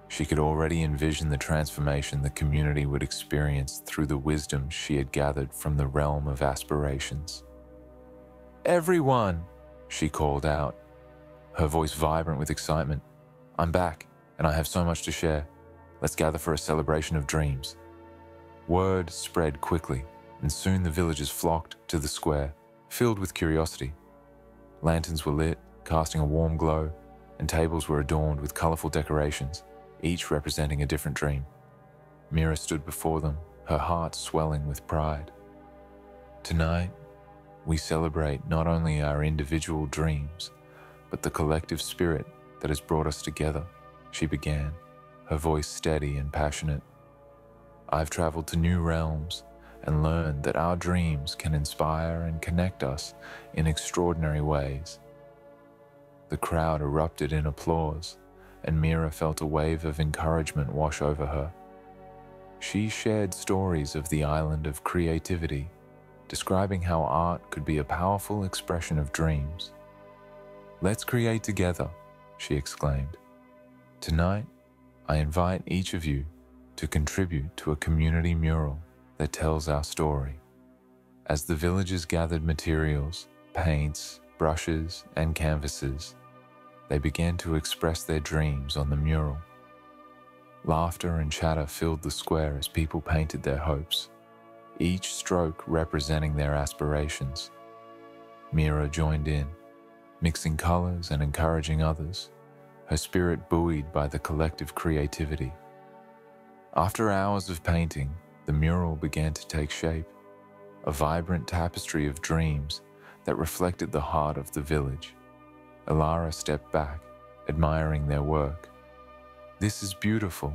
she could already envision the transformation the community would experience through the wisdom she had gathered from the realm of aspirations. Everyone, she called out, her voice vibrant with excitement. I'm back, and I have so much to share. Let's gather for a celebration of dreams. Word spread quickly, and soon the villagers flocked to the square, filled with curiosity. Lanterns were lit, casting a warm glow, and tables were adorned with colorful decorations, each representing a different dream. Mira stood before them, her heart swelling with pride. Tonight, we celebrate not only our individual dreams, but the collective spirit that has brought us together, she began, her voice steady and passionate. I've traveled to new realms and learned that our dreams can inspire and connect us in extraordinary ways. The crowd erupted in applause, and Mira felt a wave of encouragement wash over her. She shared stories of the island of creativity, describing how art could be a powerful expression of dreams. Let's create together, she exclaimed. Tonight, I invite each of you to contribute to a community mural that tells our story. As the villagers gathered materials, paints, brushes, and canvases, they began to express their dreams on the mural. Laughter and chatter filled the square as people painted their hopes, each stroke representing their aspirations. Mira joined in, mixing colors and encouraging others, her spirit buoyed by the collective creativity. After hours of painting, the mural began to take shape, a vibrant tapestry of dreams that reflected the heart of the village. Alara stepped back, admiring their work. This is beautiful.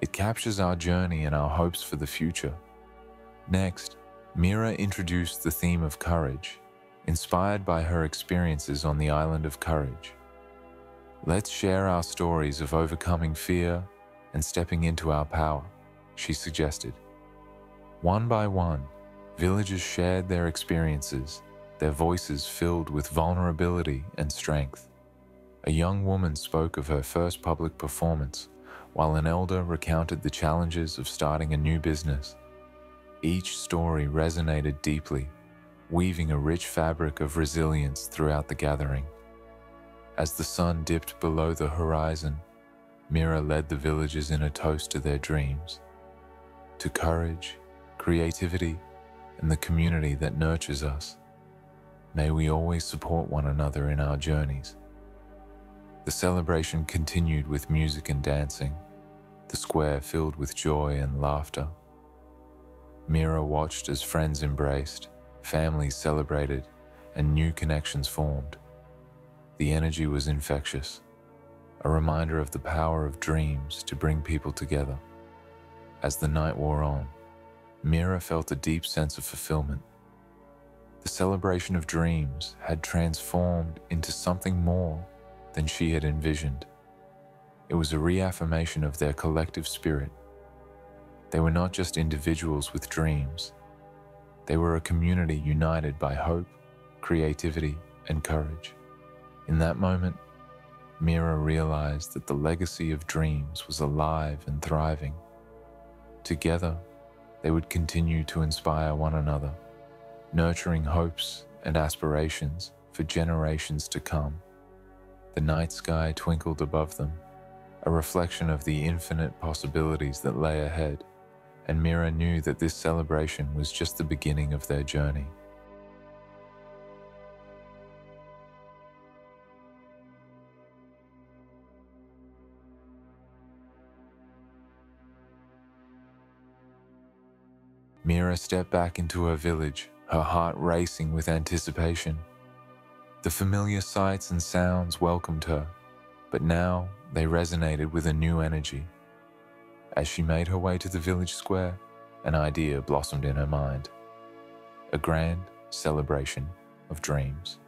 It captures our journey and our hopes for the future. Next, Mira introduced the theme of courage, inspired by her experiences on the island of courage. Let's share our stories of overcoming fear and stepping into our power, she suggested. One by one, villagers shared their experiences, their voices filled with vulnerability and strength. A young woman spoke of her first public performance, while an elder recounted the challenges of starting a new business. Each story resonated deeply, weaving a rich fabric of resilience throughout the gathering. As the sun dipped below the horizon, Mira led the villagers in a toast to their dreams, to courage, creativity, and the community that nurtures us. May we always support one another in our journeys. The celebration continued with music and dancing, the square filled with joy and laughter. Mira watched as friends embraced, families celebrated, and new connections formed. The energy was infectious, a reminder of the power of dreams to bring people together. As the night wore on, Mira felt a deep sense of fulfillment. The celebration of dreams had transformed into something more than she had envisioned. It was a reaffirmation of their collective spirit they were not just individuals with dreams, they were a community united by hope, creativity, and courage. In that moment, Mira realized that the legacy of dreams was alive and thriving. Together, they would continue to inspire one another, nurturing hopes and aspirations for generations to come. The night sky twinkled above them, a reflection of the infinite possibilities that lay ahead and Mira knew that this celebration was just the beginning of their journey. Mira stepped back into her village, her heart racing with anticipation. The familiar sights and sounds welcomed her, but now they resonated with a new energy. As she made her way to the village square, an idea blossomed in her mind a grand celebration of dreams.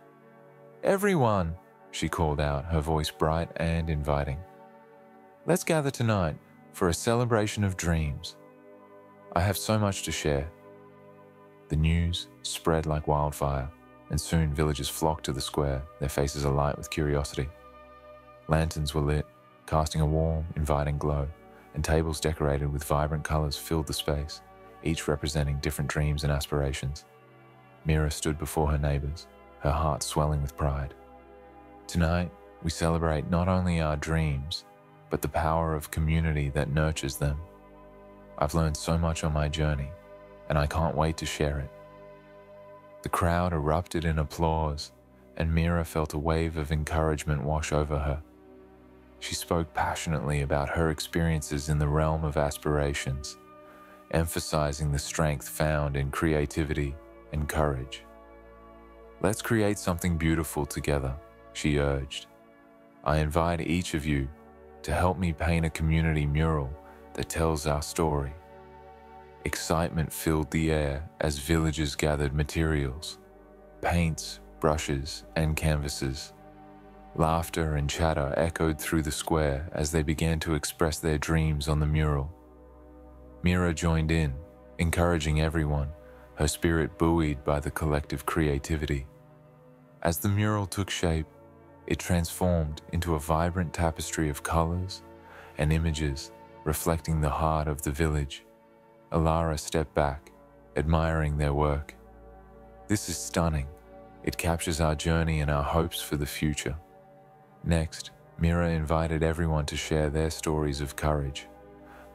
Everyone, she called out, her voice bright and inviting. Let's gather tonight for a celebration of dreams. I have so much to share. The news spread like wildfire, and soon villagers flocked to the square, their faces alight with curiosity. Lanterns were lit, casting a warm, inviting glow and tables decorated with vibrant colours filled the space, each representing different dreams and aspirations. Mira stood before her neighbours, her heart swelling with pride. Tonight, we celebrate not only our dreams, but the power of community that nurtures them. I've learned so much on my journey, and I can't wait to share it. The crowd erupted in applause, and Mira felt a wave of encouragement wash over her. She spoke passionately about her experiences in the realm of aspirations, emphasizing the strength found in creativity and courage. Let's create something beautiful together, she urged. I invite each of you to help me paint a community mural that tells our story. Excitement filled the air as villagers gathered materials, paints, brushes, and canvases. Laughter and chatter echoed through the square as they began to express their dreams on the mural. Mira joined in, encouraging everyone, her spirit buoyed by the collective creativity. As the mural took shape, it transformed into a vibrant tapestry of colors and images reflecting the heart of the village. Alara stepped back, admiring their work. This is stunning. It captures our journey and our hopes for the future. Next, Mira invited everyone to share their stories of courage.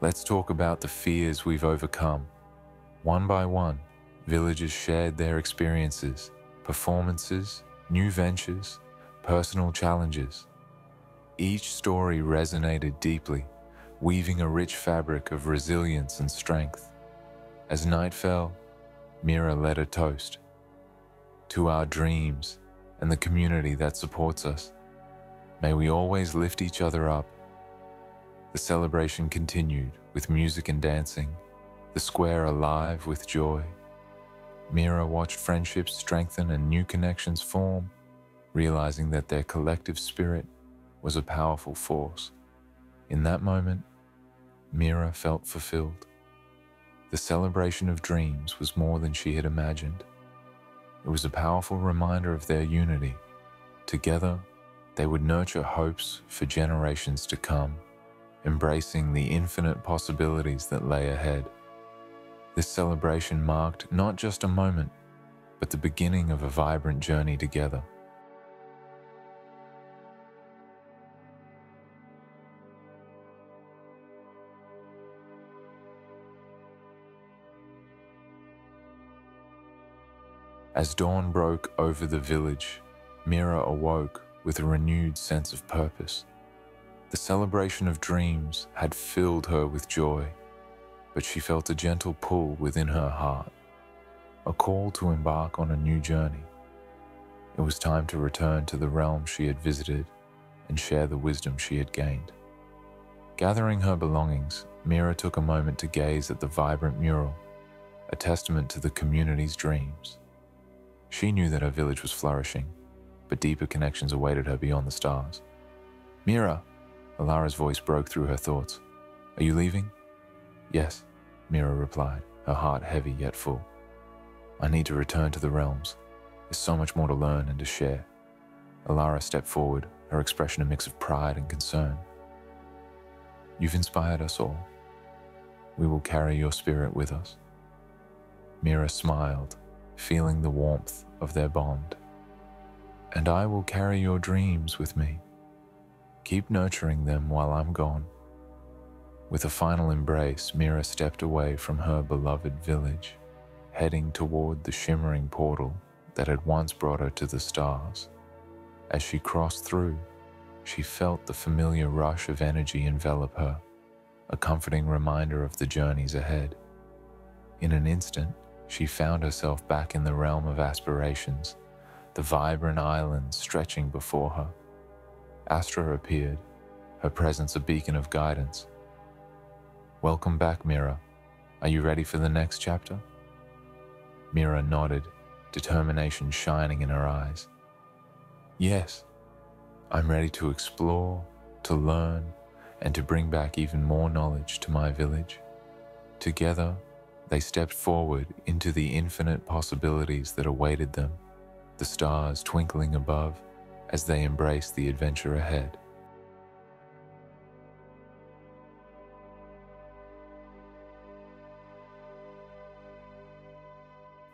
Let's talk about the fears we've overcome. One by one, villagers shared their experiences, performances, new ventures, personal challenges. Each story resonated deeply, weaving a rich fabric of resilience and strength. As night fell, Mira led a toast to our dreams and the community that supports us. May we always lift each other up. The celebration continued with music and dancing, the square alive with joy. Mira watched friendships strengthen and new connections form, realizing that their collective spirit was a powerful force. In that moment, Mira felt fulfilled. The celebration of dreams was more than she had imagined. It was a powerful reminder of their unity. Together, they would nurture hopes for generations to come, embracing the infinite possibilities that lay ahead. This celebration marked not just a moment, but the beginning of a vibrant journey together. As dawn broke over the village, Mira awoke with a renewed sense of purpose. The celebration of dreams had filled her with joy, but she felt a gentle pull within her heart, a call to embark on a new journey. It was time to return to the realm she had visited and share the wisdom she had gained. Gathering her belongings, Mira took a moment to gaze at the vibrant mural, a testament to the community's dreams. She knew that her village was flourishing, but deeper connections awaited her beyond the stars. Mira! Alara's voice broke through her thoughts. Are you leaving? Yes, Mira replied, her heart heavy yet full. I need to return to the realms. There's so much more to learn and to share. Alara stepped forward, her expression a mix of pride and concern. You've inspired us all. We will carry your spirit with us. Mira smiled, feeling the warmth of their bond. And I will carry your dreams with me. Keep nurturing them while I'm gone. With a final embrace, Mira stepped away from her beloved village, heading toward the shimmering portal that had once brought her to the stars. As she crossed through, she felt the familiar rush of energy envelop her, a comforting reminder of the journeys ahead. In an instant, she found herself back in the realm of aspirations, the vibrant islands stretching before her. Astra appeared, her presence a beacon of guidance. Welcome back, Mira. Are you ready for the next chapter? Mira nodded, determination shining in her eyes. Yes, I'm ready to explore, to learn, and to bring back even more knowledge to my village. Together, they stepped forward into the infinite possibilities that awaited them, the stars twinkling above as they embraced the adventure ahead.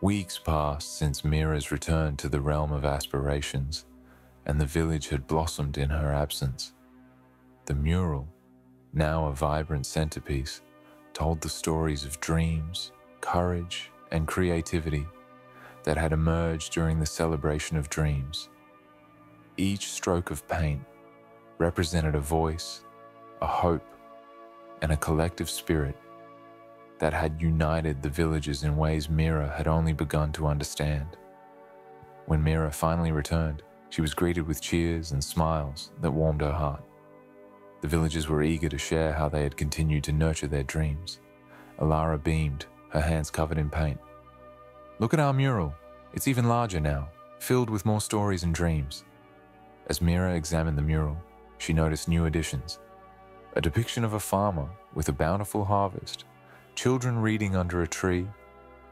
Weeks passed since Mira's return to the realm of aspirations, and the village had blossomed in her absence. The mural, now a vibrant centerpiece, told the stories of dreams, courage, and creativity that had emerged during the celebration of dreams. Each stroke of paint represented a voice, a hope, and a collective spirit that had united the villages in ways Mira had only begun to understand. When Mira finally returned, she was greeted with cheers and smiles that warmed her heart. The villagers were eager to share how they had continued to nurture their dreams. Alara beamed, her hands covered in paint. Look at our mural. It's even larger now, filled with more stories and dreams. As Mira examined the mural, she noticed new additions. A depiction of a farmer with a bountiful harvest, children reading under a tree,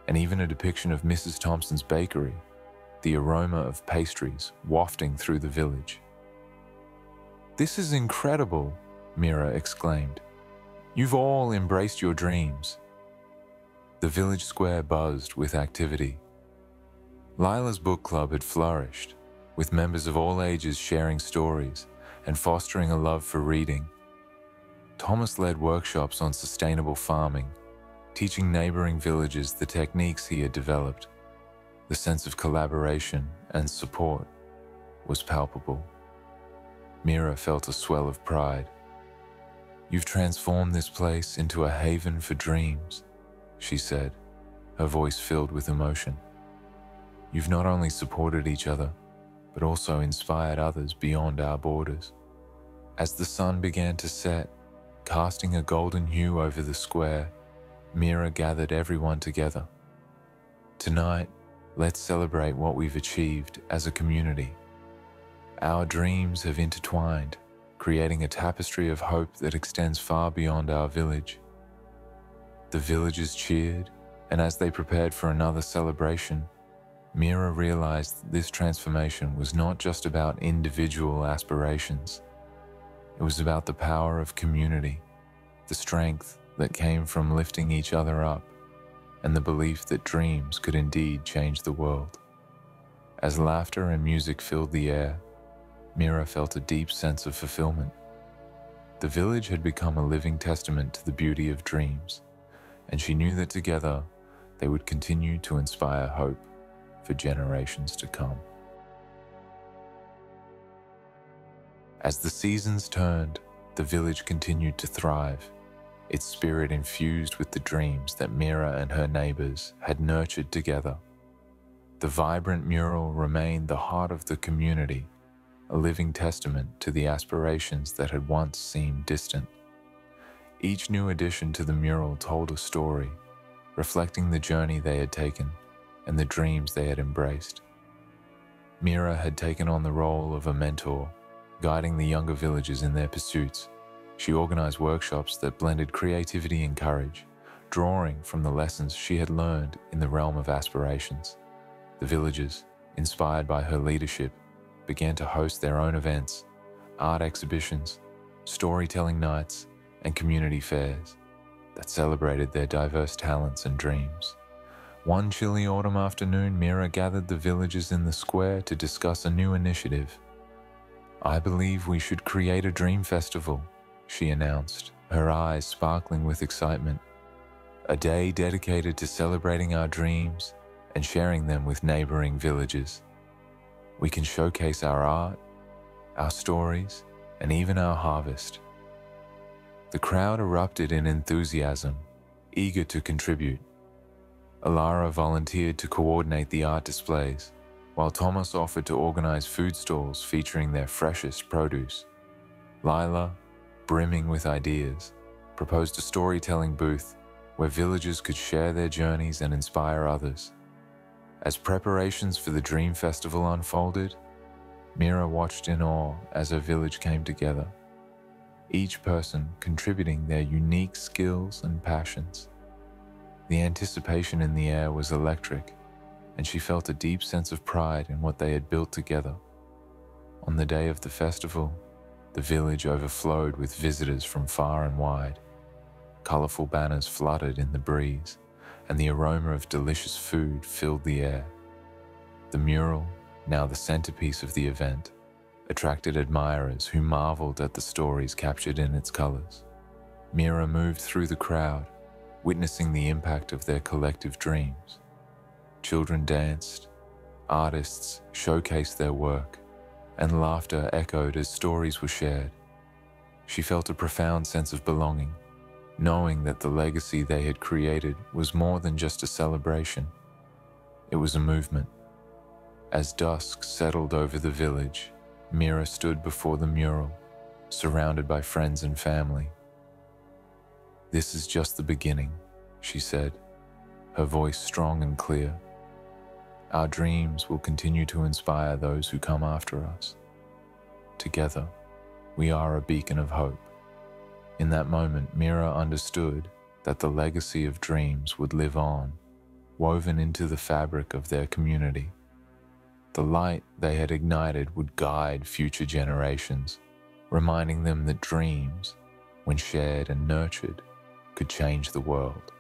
and even a depiction of Mrs. Thompson's bakery, the aroma of pastries wafting through the village. This is incredible, Mira exclaimed. You've all embraced your dreams. The village square buzzed with activity. Lila's book club had flourished, with members of all ages sharing stories and fostering a love for reading. Thomas led workshops on sustainable farming, teaching neighboring villages the techniques he had developed. The sense of collaboration and support was palpable. Mira felt a swell of pride. You've transformed this place into a haven for dreams, she said, her voice filled with emotion. You've not only supported each other, but also inspired others beyond our borders. As the sun began to set, casting a golden hue over the square, Mira gathered everyone together. Tonight, let's celebrate what we've achieved as a community. Our dreams have intertwined, creating a tapestry of hope that extends far beyond our village. The villagers cheered, and as they prepared for another celebration, Mira realized that this transformation was not just about individual aspirations. It was about the power of community, the strength that came from lifting each other up, and the belief that dreams could indeed change the world. As laughter and music filled the air, Mira felt a deep sense of fulfillment. The village had become a living testament to the beauty of dreams, and she knew that together they would continue to inspire hope for generations to come. As the seasons turned, the village continued to thrive, its spirit infused with the dreams that Mira and her neighbors had nurtured together. The vibrant mural remained the heart of the community, a living testament to the aspirations that had once seemed distant. Each new addition to the mural told a story, reflecting the journey they had taken and the dreams they had embraced. Mira had taken on the role of a mentor, guiding the younger villagers in their pursuits. She organized workshops that blended creativity and courage, drawing from the lessons she had learned in the realm of aspirations. The villagers, inspired by her leadership, began to host their own events, art exhibitions, storytelling nights, and community fairs that celebrated their diverse talents and dreams. One chilly autumn afternoon, Mira gathered the villagers in the square to discuss a new initiative. I believe we should create a dream festival, she announced, her eyes sparkling with excitement. A day dedicated to celebrating our dreams and sharing them with neighboring villages. We can showcase our art, our stories, and even our harvest. The crowd erupted in enthusiasm, eager to contribute. Alara volunteered to coordinate the art displays, while Thomas offered to organize food stalls featuring their freshest produce. Lila, brimming with ideas, proposed a storytelling booth where villagers could share their journeys and inspire others. As preparations for the Dream Festival unfolded, Mira watched in awe as her village came together, each person contributing their unique skills and passions. The anticipation in the air was electric, and she felt a deep sense of pride in what they had built together. On the day of the festival, the village overflowed with visitors from far and wide. Colorful banners fluttered in the breeze, and the aroma of delicious food filled the air. The mural, now the centerpiece of the event, attracted admirers who marveled at the stories captured in its colors. Mira moved through the crowd, witnessing the impact of their collective dreams. Children danced, artists showcased their work, and laughter echoed as stories were shared. She felt a profound sense of belonging, knowing that the legacy they had created was more than just a celebration. It was a movement. As dusk settled over the village, Mira stood before the mural, surrounded by friends and family. This is just the beginning, she said, her voice strong and clear. Our dreams will continue to inspire those who come after us. Together, we are a beacon of hope. In that moment, Mira understood that the legacy of dreams would live on, woven into the fabric of their community. The light they had ignited would guide future generations, reminding them that dreams, when shared and nurtured, could change the world.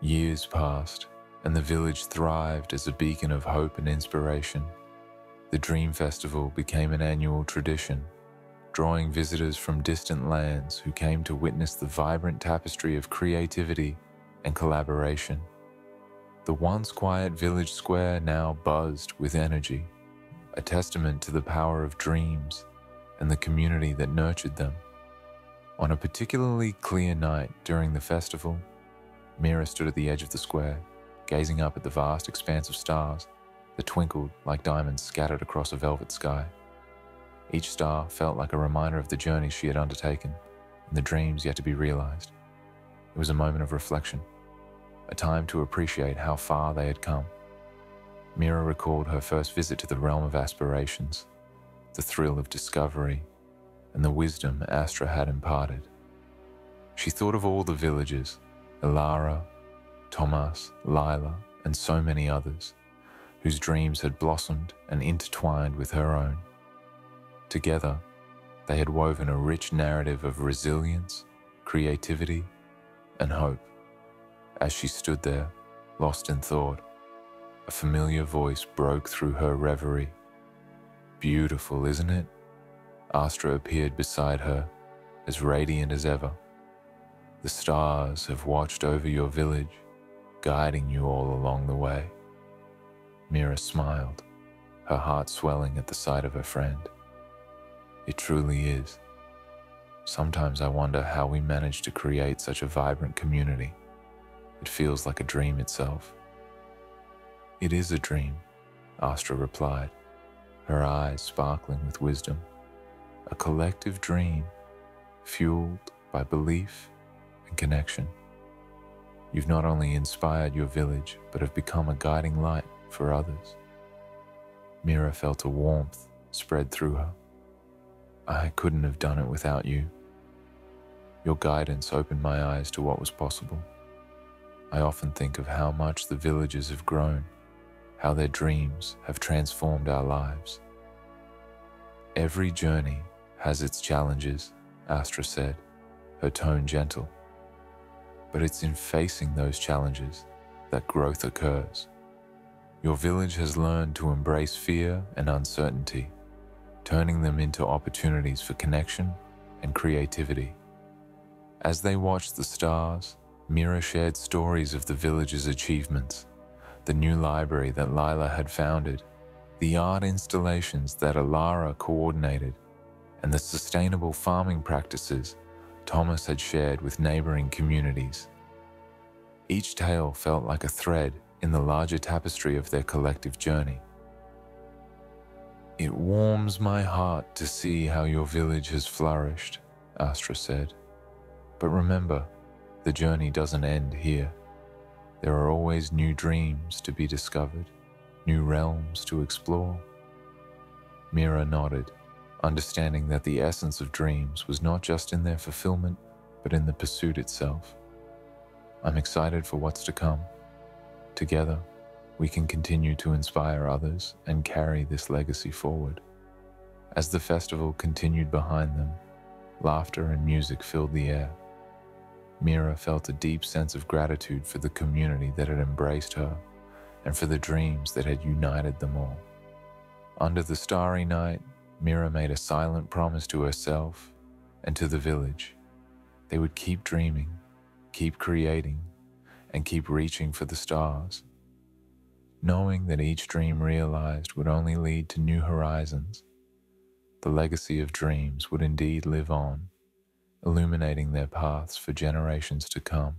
Years passed, and the village thrived as a beacon of hope and inspiration. The Dream Festival became an annual tradition, drawing visitors from distant lands who came to witness the vibrant tapestry of creativity and collaboration. The once quiet village square now buzzed with energy, a testament to the power of dreams and the community that nurtured them. On a particularly clear night during the festival, Mira stood at the edge of the square, gazing up at the vast expanse of stars that twinkled like diamonds scattered across a velvet sky. Each star felt like a reminder of the journey she had undertaken and the dreams yet to be realized. It was a moment of reflection, a time to appreciate how far they had come. Mira recalled her first visit to the realm of aspirations, the thrill of discovery, and the wisdom Astra had imparted. She thought of all the villagers, Alara, Thomas, Lila, and so many others, whose dreams had blossomed and intertwined with her own. Together, they had woven a rich narrative of resilience, creativity, and hope. As she stood there, lost in thought, a familiar voice broke through her reverie. Beautiful, isn't it? Astra appeared beside her, as radiant as ever. The stars have watched over your village, guiding you all along the way. Mira smiled, her heart swelling at the sight of her friend. It truly is. Sometimes I wonder how we manage to create such a vibrant community. It feels like a dream itself. It is a dream, Astra replied, her eyes sparkling with wisdom. A collective dream fueled by belief and connection. You've not only inspired your village, but have become a guiding light for others. Mira felt a warmth spread through her. I couldn't have done it without you. Your guidance opened my eyes to what was possible. I often think of how much the villages have grown, how their dreams have transformed our lives. Every journey has its challenges, Astra said, her tone gentle. But it's in facing those challenges that growth occurs. Your village has learned to embrace fear and uncertainty turning them into opportunities for connection and creativity. As they watched the stars, Mira shared stories of the village's achievements, the new library that Lila had founded, the art installations that Alara coordinated, and the sustainable farming practices Thomas had shared with neighboring communities. Each tale felt like a thread in the larger tapestry of their collective journey. It warms my heart to see how your village has flourished, Astra said. But remember, the journey doesn't end here. There are always new dreams to be discovered, new realms to explore. Mira nodded, understanding that the essence of dreams was not just in their fulfillment, but in the pursuit itself. I'm excited for what's to come. Together, we can continue to inspire others and carry this legacy forward. As the festival continued behind them, laughter and music filled the air. Mira felt a deep sense of gratitude for the community that had embraced her and for the dreams that had united them all. Under the starry night, Mira made a silent promise to herself and to the village. They would keep dreaming, keep creating, and keep reaching for the stars knowing that each dream realized would only lead to new horizons. The legacy of dreams would indeed live on, illuminating their paths for generations to come.